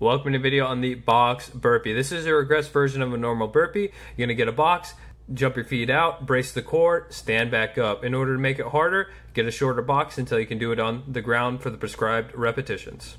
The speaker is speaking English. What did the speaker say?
Welcome to a video on the box burpee. This is a regressed version of a normal burpee. You're gonna get a box, jump your feet out, brace the core, stand back up. In order to make it harder, get a shorter box until you can do it on the ground for the prescribed repetitions.